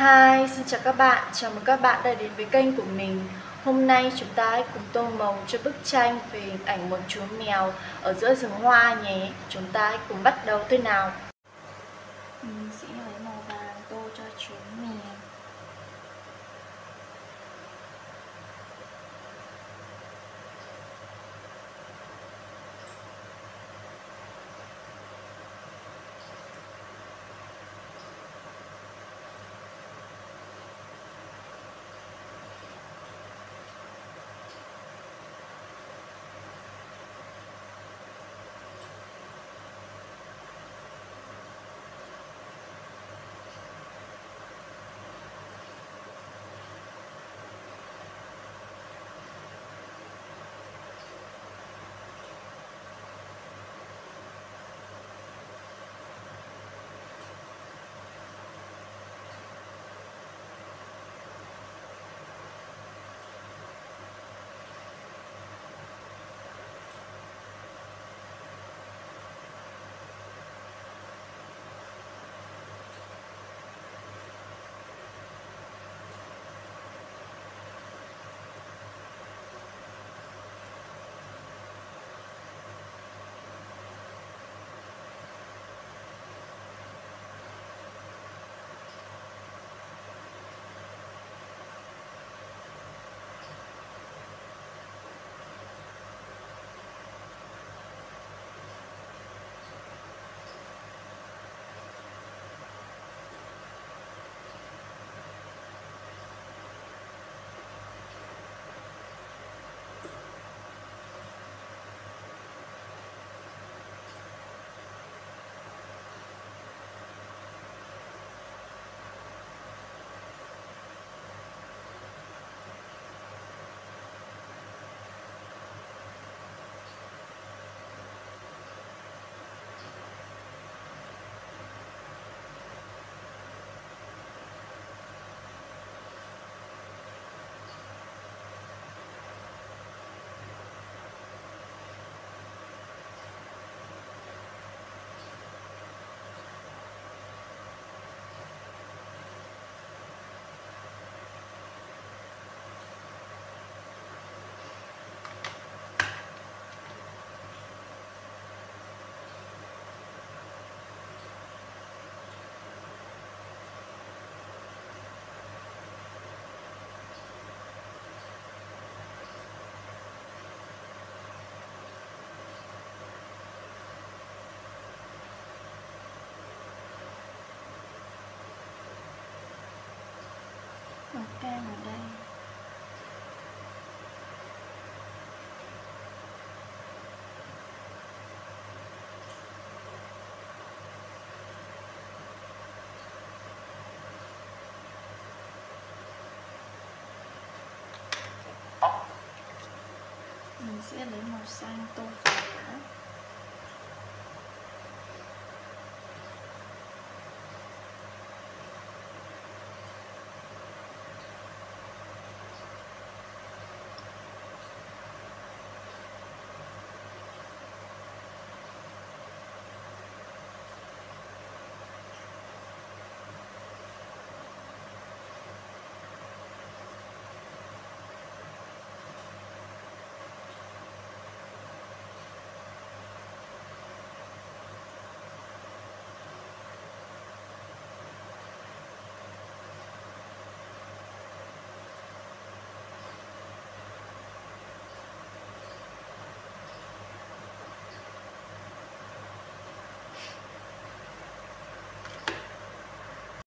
Hi, xin chào các bạn, chào mừng các bạn đã đến với kênh của mình. Hôm nay chúng ta hãy cùng tô màu cho bức tranh về hình ảnh một chú mèo ở giữa rừng hoa nhé. Chúng ta hãy cùng bắt đầu thôi nào. Ừ, mình sẽ Mình sẽ lấy màu xanh tô vào